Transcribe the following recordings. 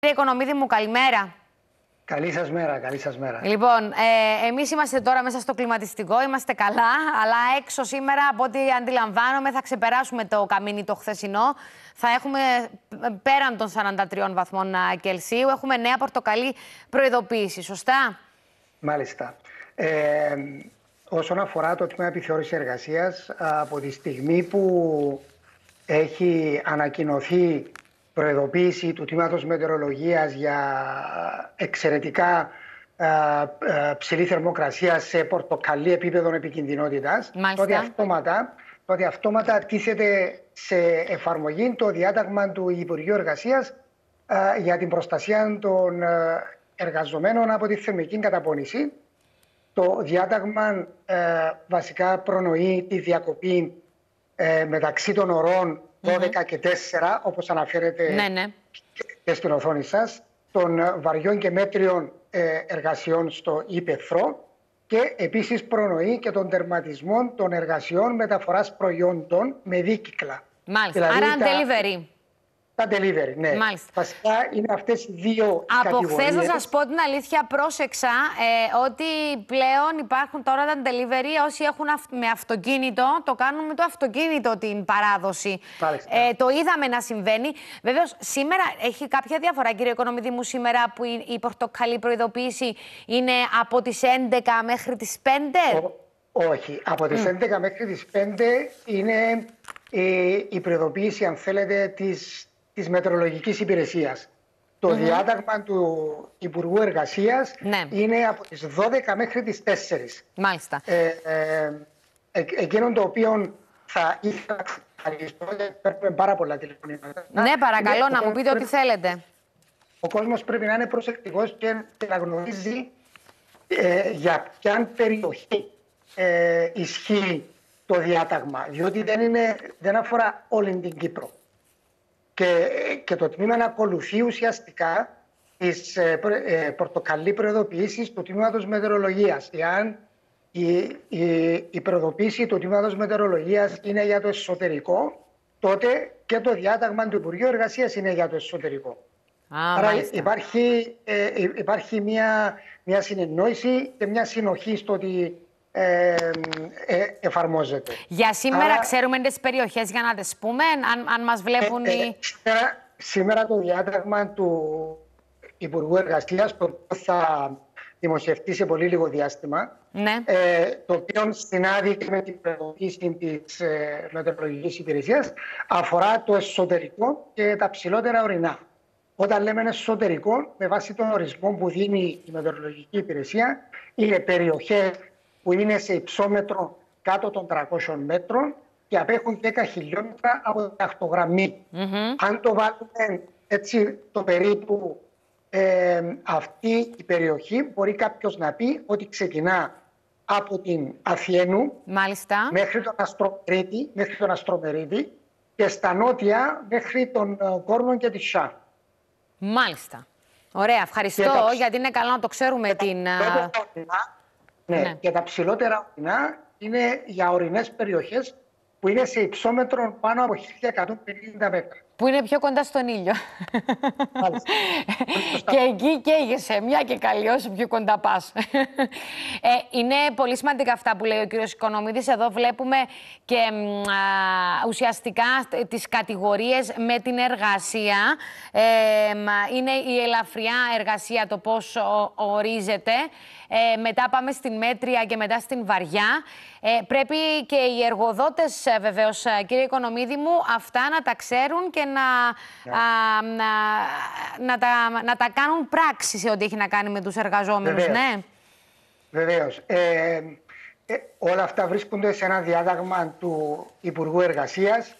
Κύριε Οικονομίδη μου, καλημέρα. Καλή σας μέρα, καλή σας μέρα. Λοιπόν, ε, εμείς είμαστε τώρα μέσα στο κλιματιστικό, είμαστε καλά, αλλά έξω σήμερα, από ό,τι αντιλαμβάνομαι, θα ξεπεράσουμε το καμίνι το χθεσινό. Θα έχουμε ε, πέραν των 43 βαθμών Κελσίου, έχουμε νέα πορτοκαλί προειδοποίηση, σωστά; Μάλιστα. Ε, όσον αφορά το τμήμα επιθεώρησης εργασίας, από τη στιγμή που έχει ανακοινωθεί προειδοποίηση του Τμήματος Μετεωρολογίας για εξαιρετικά ψηλή θερμοκρασία σε πορτοκαλί επίπεδο επικινδυνότητας, τότε αυτόματα, τότε αυτόματα τίθεται σε εφαρμογή το διάταγμα του Υπουργείου Εργασίας για την προστασία των εργαζομένων από τη θερμική καταπώνηση. Το διάταγμα βασικά προνοεί τη διακοπή ε, μεταξύ των ωρών 12 και 4, όπως αναφέρεται ναι, ναι. και στην οθόνη σας, των βαριών και μέτριων ε, εργασιών στο ύπεθρο και επίσης προνοεί και τον τερματισμό των εργασιών μεταφοράς προϊόντων με δίκυκλα. Μάλιστα, δηλαδή, άρα delivery. Τα delivery, ναι. Μάλιστα. Βασικά είναι αυτές οι δύο Από χθες, να σας πω την αλήθεια, πρόσεξα ε, ότι πλέον υπάρχουν τώρα τα delivery. Όσοι έχουν με αυτοκίνητο, το κάνουν με το αυτοκίνητο την παράδοση. Ε, το είδαμε να συμβαίνει. Βεβαίως, σήμερα έχει κάποια διαφορά, κύριε Οικονομίδη μου, σήμερα που η, η πορτοκαλή προειδοποίηση είναι από τις 11 μέχρι τις 5. όχι. Από τις 11 μέχρι τις 5 είναι ε, η προειδοποίηση, αν θέλετε, της της μετρολογικής υπηρεσίας. Το διάταγμα του Υπουργού Εργασίας ναι. είναι από τις 12 μέχρι τις 4. Μάλιστα. Ε, ε, ε, εκείνο το οποίο θα ήθελα να ευχαριστώ, παίρνουμε πάρα πολλά τηλεφωνήματα. Ναι, παρακαλώ, να μου πείτε ό,τι θέλετε. Ο κόσμος πρέπει να είναι προσεκτικός και να γνωρίζει ε, για ποια περιοχή ε, ισχύει το διάταγμα. Διότι δεν, είναι, δεν αφορά όλη την Κύπρο. Και, και το τμήμα να ακολουθεί ουσιαστικά τις ε, ε, πορτοκαλί προειδοποιήσεις του τμήματος μετεωρολογίας. Εάν η, η, η προειδοποίηση του τμήματος μετεωρολογίας είναι για το εσωτερικό, τότε και το διάταγμα του Υπουργείου Εργασίας είναι για το εσωτερικό. Άρα υπάρχει, ε, υπάρχει μια, μια συνεννόηση και μια συνοχή στο ότι ε, ε, εφαρμόζεται. Για σήμερα ξέρουμε τις περιοχές για να τις πούμε, αν, αν μας βλέπουν ε, οι... Σήμερα, σήμερα το διάταγμα του Υπουργού Εργασίας που θα δημοσιευτεί σε πολύ λίγο διάστημα, ναι. το οποίο συνάδει και με την προεδοποίηση της ε, Μετεωρολογικής Υπηρεσίας, αφορά το εσωτερικό και τα ψηλότερα ορεινά. Όταν λέμε εσωτερικό, με βάση τον ορισμό που δίνει η Μετεωρολογική Υπηρεσία, είναι περιοχές που είναι σε υψόμετρο κάτω των 300 μέτρων και απέχουν 10 χιλιόμετρα από την ακτογραμμή. Αν το βάλουμε έτσι το περίπου ε, αυτή η περιοχή μπορεί κάποιος να πει ότι ξεκινά από την Αθιένου μέχρι τον Αστρομερίτη, μέχρι τον Αστρομερίτη και στα νότια μέχρι τον ε, Κόρνο και τη Σά. Μάλιστα. Ωραία, ευχαριστώ γιατί είναι καλό να το ξέρουμε την... Ναι, ναι. Και τα ψηλότερα ορεινά είναι για ορεινές περιοχές που είναι σε υψόμετρο πάνω από 1150 μέτρα. Που είναι πιο κοντά στον ήλιο. και εκεί καίγεσαι, μια και καλή, όσο πιο κοντά πας. ε, είναι πολύ σημαντικά αυτά που λέει ο κύριος Οικονομίδης. Εδώ βλέπουμε και ουσιαστικά τις κατηγορίες με την εργασία. Ε, είναι η ελαφριά εργασία το πώς ορίζεται. Ε, μετά πάμε στην μέτρια και μετά στην βαριά. Ε, πρέπει και οι εργοδότες ε, βεβαίως, ε, κύριε Οικονομίδη μου, αυτά να τα ξέρουν και να, α, να, να, τα, να τα κάνουν πράξη σε ό,τι έχει να κάνει με τους εργαζόμενους. Βεβαίως. Ναι. Βεβαίως. Ε, όλα αυτά βρίσκονται σε ένα διάταγμα του Υπουργού Εργασίας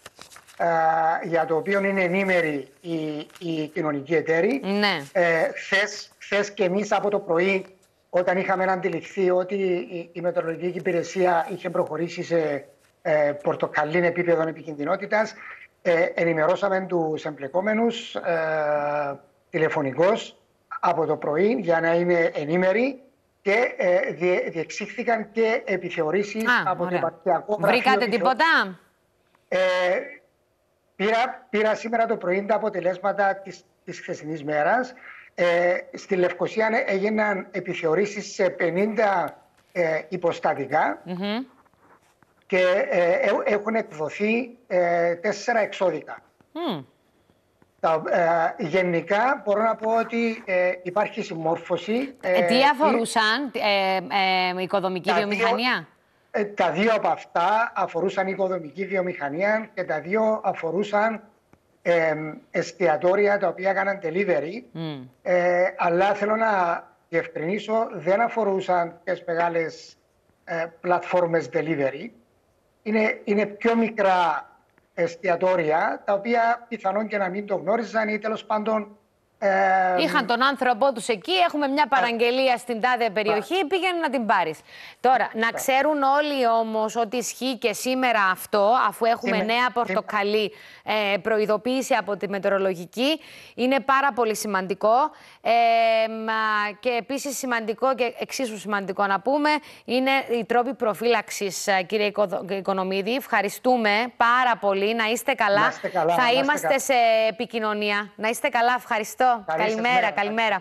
για το οποίο είναι ενήμεροι οι, οι κοινωνικοί εταίροι. Ναι. Ε, χθες, και εμείς από το πρωί όταν είχαμε αντιληφθεί ότι η, η Μετρολογική Υπηρεσία είχε προχωρήσει σε ε, πορτοκαλί επίπεδο επικινδυνότητας, ε, ενημερώσαμε τους εμπλεκόμενους ε, τηλεφωνικώς από το πρωί για να είναι ενήμεροι και ε, διεξήχθηκαν και επιθεωρήσεις από το Υπαρχιακό Βρήκατε τίποτα; Ε, πήρα, πήρα σήμερα το πρωί τα αποτελέσματα της, της χθεσινής μέρας. Ε, στη Λευκοσία έγιναν επιθεωρήσεις σε 50 ε, υποστατικα και ε, έχουν εκδοθεί ε, τέσσερα εξώδικα. Τα, ε, γενικά μπορώ να πω ότι ε, υπάρχει συμμόρφωση. Ε, τι αφορούσαν, ε, οικοδομική βιομηχανία; τα δύο από αυτά αφορούσαν οικοδομική βιομηχανία και τα δύο αφορούσαν εστιατόρια τα οποία έκαναν delivery. αλλά θέλω να διευκρινίσω, δεν αφορούσαν τις μεγάλες πλατφόρμες delivery. Είναι, είναι πιο μικρά εστιατόρια, τα οποία πιθανόν και να μην το γνώριζαν ή τέλος πάντων. Ε, Είχαν τον άνθρωπό τους εκεί, έχουμε μια παραγγελία στην τάδε περιοχή, πήγαινε να την πάρεις. Τώρα, να ξέρουν όλοι όμως ότι ισχύει και σήμερα αυτό, αφού έχουμε νέα πορτοκαλί ε, προειδοποίηση από τη μετεωρολογική, είναι πάρα πολύ σημαντικό. Ε, και επίσης σημαντικό και εξίσου σημαντικό να πούμε είναι οι τρόποι προφύλαξης, ε, κύριε Οικονομίδη. Ευχαριστούμε πάρα πολύ. Να είστε καλά. Θα είμαστε σε επικοινωνία. Να είστε καλά. Ευχαριστώ. Καλημέρα. καλημέρα.